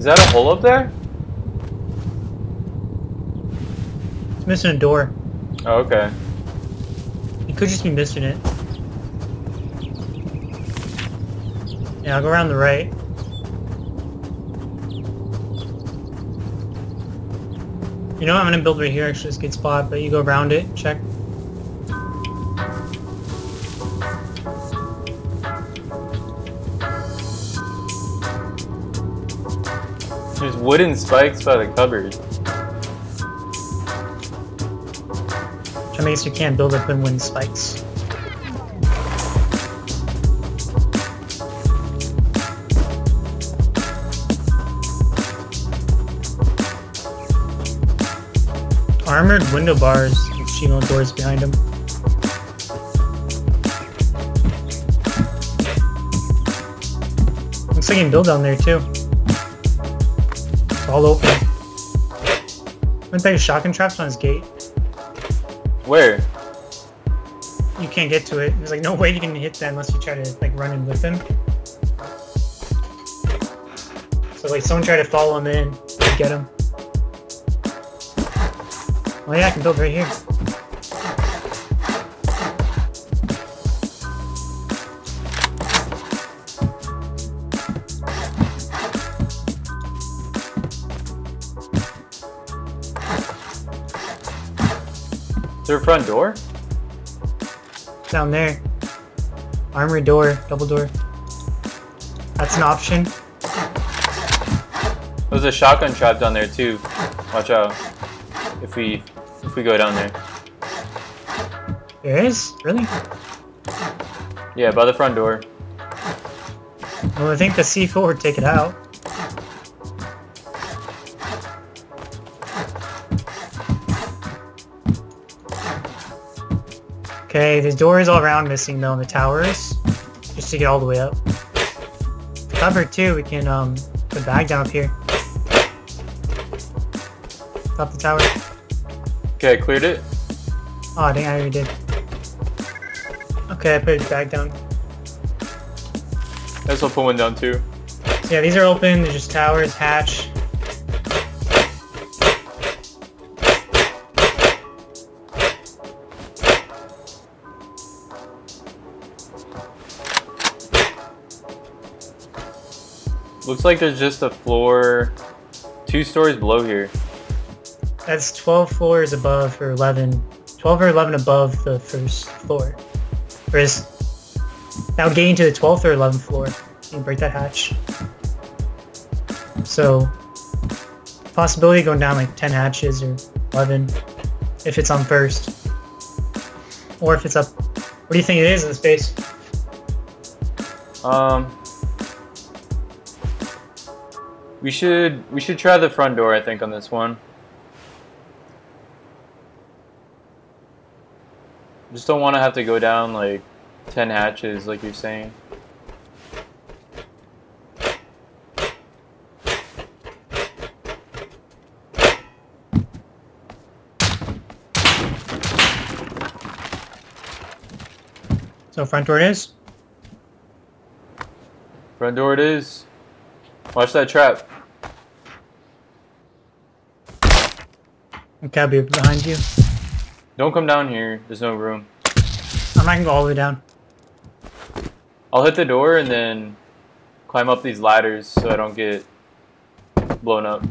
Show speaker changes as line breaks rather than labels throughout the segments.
Is that a hole up there?
It's missing a door.
Oh, okay.
You could just be missing it. Yeah, I'll go around the right. You know what? I'm gonna build right here. Actually, it's a good spot. But you go around it. Check.
There's wooden spikes by the cupboard.
Which makes you can't build up in wind spikes. Armored window bars with shield doors behind them. Looks like he can build down there too. It's all open. Went back shotgun traps on his gate.
Where?
You can't get to it. There's like no way you can hit that unless you try to like run in with him. So like someone try to follow him in and get him. Oh yeah, I can build right here.
Is there a front door?
Down there. Armory door, double door. That's an option.
There's a shotgun trap down there too. Watch out. If we if we go down there.
There is? Really?
Yeah, by the front door.
Well, I think the C4 would take it out. Okay, the door is all around missing though in the towers. Just to get all the way up. Cover too, we can um put a bag down up here. Top the tower.
Okay, I cleared it.
Oh dang, I already did. Okay, I put it back down.
I guess I'll put one down too.
So yeah, these are open, they're just towers, hatch.
Looks like there's just a floor two stories below here.
That's 12 floors above or 11. 12 or 11 above the first floor. Whereas now getting to the 12th or 11th floor, you can break that hatch. So possibility going down like 10 hatches or 11 if it's on first. Or if it's up. What do you think it is in space?
Um We should we should try the front door I think on this one. Just don't want to have to go down like 10 hatches like you're saying.
So front door it is.
Front door it is. Watch that trap.
Be behind you.
Don't come down here. There's no room.
I'm not gonna go all the way down.
I'll hit the door and then climb up these ladders so I don't get blown up.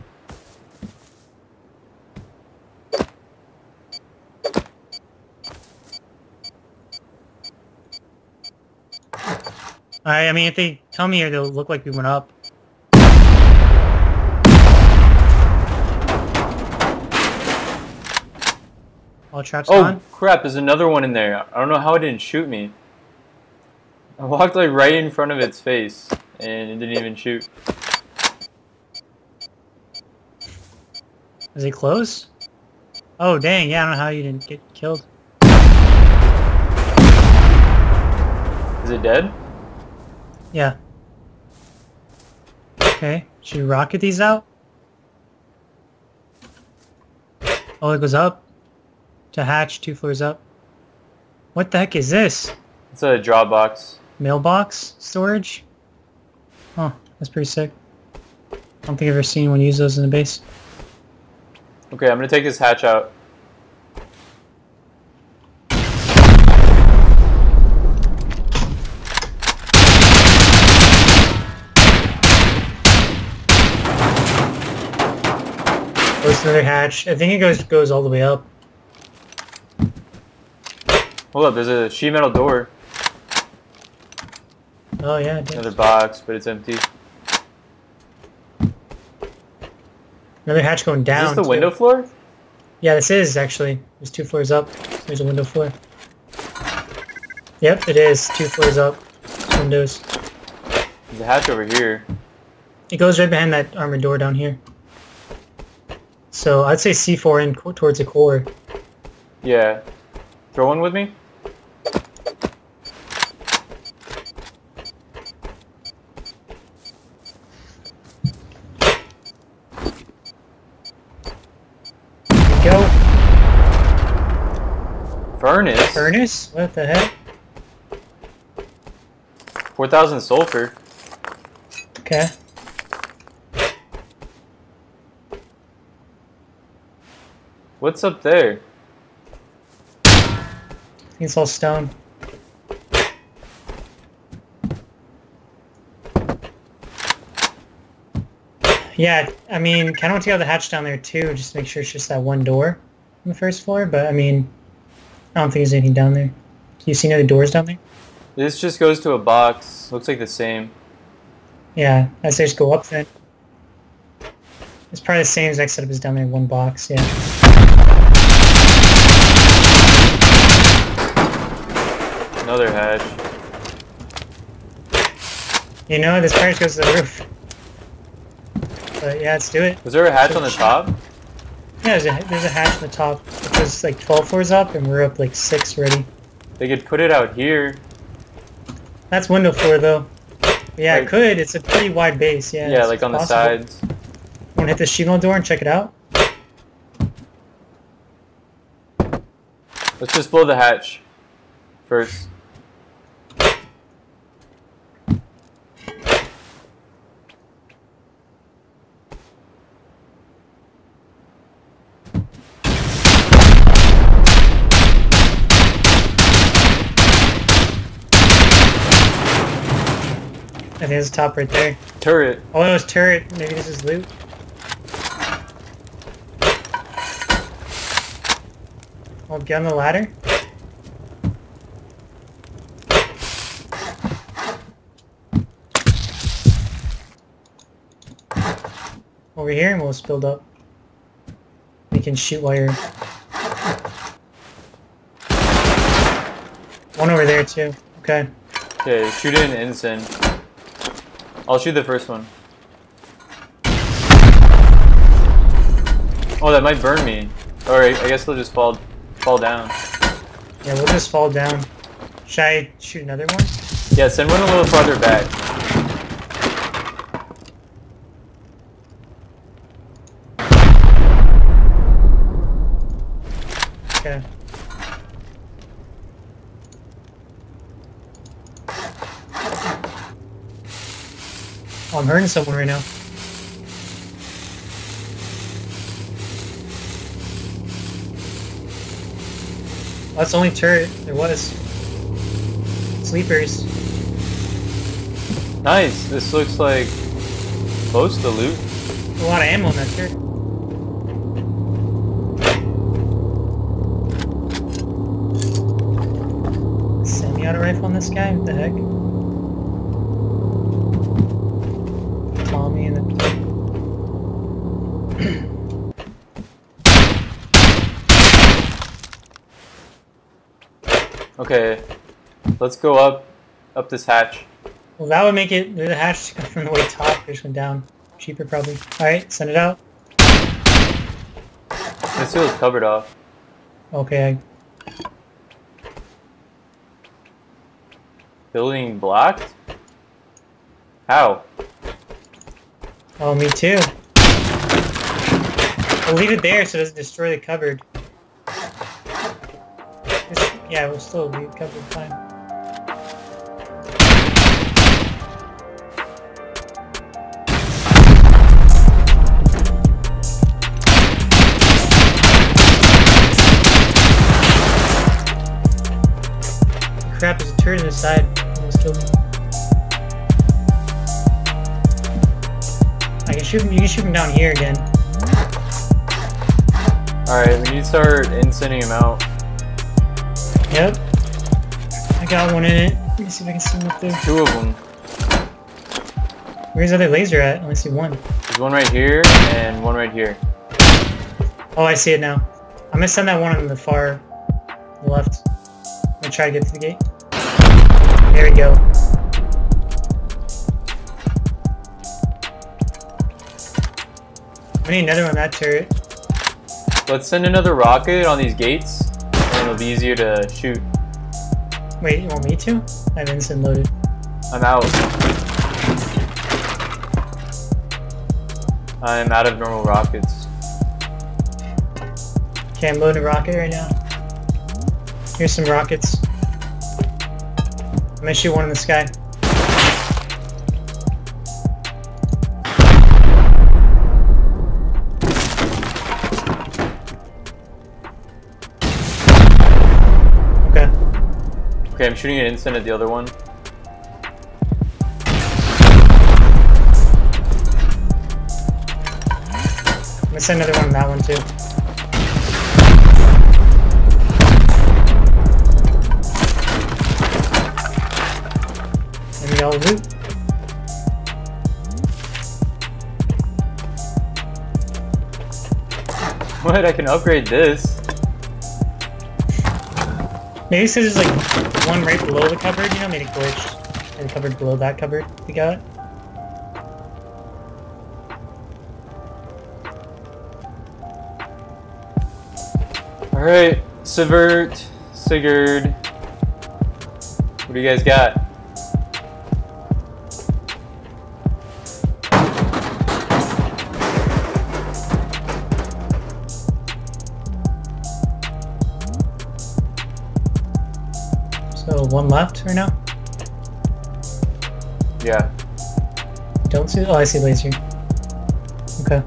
I, I mean, if they come here, they'll look like we went up. All traps
Oh
gone.
crap, there's another one in there. I don't know how it didn't shoot me. I walked like right in front of its face and it didn't even shoot.
Is it close? Oh dang! Yeah, I don't know how you didn't get killed.
Is it dead?
Yeah. Okay. Should we rocket these out? Oh, it goes up. To hatch, two floors up. What the heck is this?
It's a drop box.
Mailbox storage? Oh, that's pretty sick. I don't think I've ever seen anyone use those in the base.
Okay, I'm gonna take this hatch out.
There's another hatch. I think it goes goes all the way up.
Hold up, there's a sheet metal door.
Oh yeah, it.
Another box, but it's empty.
Another hatch going down.
Is this the
too.
window floor?
Yeah, this is actually. There's two floors up. There's a window floor. Yep, it is. Two floors up. Windows.
There's a hatch over here.
It goes right behind that armored door down here. So I'd say C4 in towards the core.
Yeah. Throw one with me? Furnace?
Furnace? What the heck?
4,000 sulfur.
Okay.
What's up there?
It's all stone. Yeah, I mean, kind of want to go the hatch down there too, just to make sure it's just that one door on the first floor. But I mean, I don't think there's anything down there. Do you see any other doors down there?
This just goes to a box. Looks like the same.
Yeah, I'd say just go up then. It's probably the same exact setup as down there one box, yeah.
Another hatch.
You know, this probably goes to the roof. But yeah, let's do it.
Was there a hatch on the top?
Yeah, there's a, there's a hatch on the top. It like 12 floors up, and we're up like 6 already.
They could put it out here.
That's window floor, though. Yeah,
Right.
it could. It's a pretty wide base, yeah.
Yeah, like on the
possible.
sides.
Want to hit the Shield door and check it out?
Let's just blow the hatch first.
I think it's top right there.
Turret.
Oh, it was turret. Maybe this is loot. I'll get on the ladder. Over here, and we'll just build up. We can shoot while you're... One over there, too. Okay.
Okay, shoot it in ensign. I'll shoot the first one. Oh, that might burn me. Alright, I I guess they'll just fall fall down.
Yeah, we'll just fall down. Should I shoot another one?
Yeah, send one a little farther back.
Okay. Oh, I'm hurting someone right now. That's the only turret there was. Sleepers.
Nice. This looks like close to loot.
A lot of ammo in that turret. Semi-auto rifle on this guy? What the heck? Tommy and the...
Okay, let's go up up this hatch.
Well, that would make it the hatch come from the way top. Just went down. Cheaper, probably. Alright, send it out.
This feels covered off.
Okay,
Building blocked? How?
Oh, me too. We'll leave it there so it doesn't destroy the cupboard. Yeah, we'll still the cupboard fine. Crap, there's a turret in the side. Almost killed me. I can shoot him, you can shoot him down here again.
Alright, we need to start incenting him out.
Yep. I got one in it. Let me see if I can see him up there.
Two of them.
Where's the other laser at? I only see one.
There's one right here and one right here.
Oh, I see it now. I'm gonna send that one on the far left. I'm gonna try to get to the gate. There we go. We need another one on that turret.
Let's send another rocket on these gates, it'll be easier to shoot.
Wait, you want me to? I have instant loaded.
I'm out. I'm out of normal rockets.
Okay, I'm loading a rocket right now. Here's some rockets. I'm gonna shoot one in the sky. Okay,
I'm shooting an instant at the other one.
I'm gonna send another one on that one too. We all loot.
What? I can upgrade this.
Maybe this is like one right below the cupboard, you know, made it glitched. And the cupboard below that cupboard we got.
Alright, Sivert, Sigurd. What do you guys got?
One left right now.
Yeah.
Don't see. Oh, I see laser. Okay.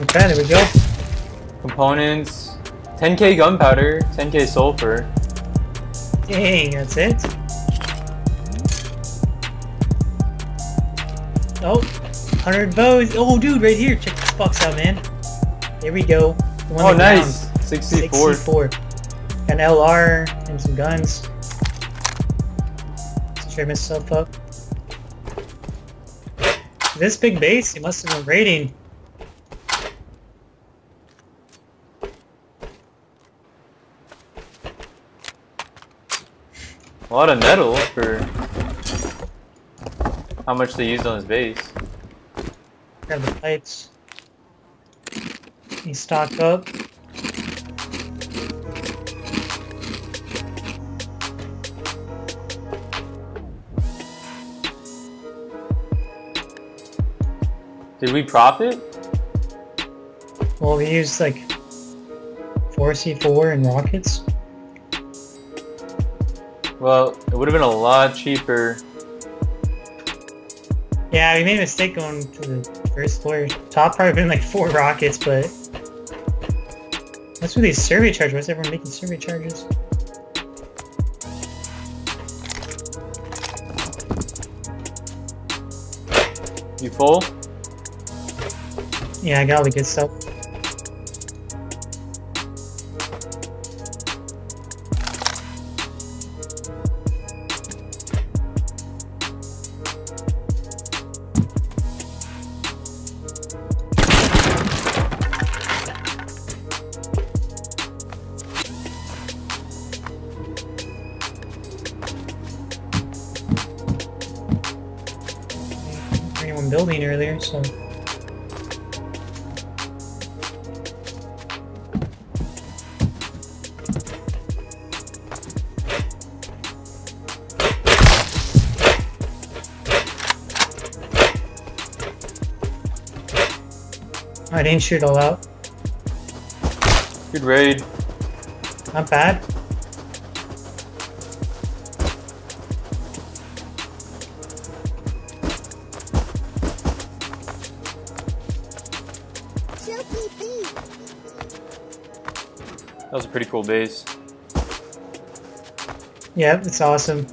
Okay, there we go.
Components 10k gunpowder, 10k sulfur.
Dang, that's it. Oh, 100 bows. Oh, dude, right here. Check this box out, man. There we go. The
Oh, nice!
ground.
64.
64. An LR and some guns. Let's trim myself up. This big base, he must have been raiding.
Lot of metal for how much they used on his base.
Grab the pipes. He stock up.
Did we profit?
Well, we used like 4C4 and rockets.
Well, it would have been a lot cheaper.
Yeah, we made a mistake going to the first floor. Top probably been like four rockets, but what's with these survey charges? Why's everyone making survey charges?
You full?
Yeah, I got all the good stuff. one building earlier, so... I didn't shoot all out.
Good raid.
Not bad.
That was a pretty cool base.
Yeah, it's awesome.